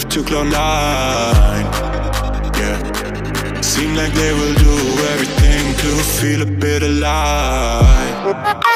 left to cloud nine. Yeah. Seem like they will do everything to feel a bit alive.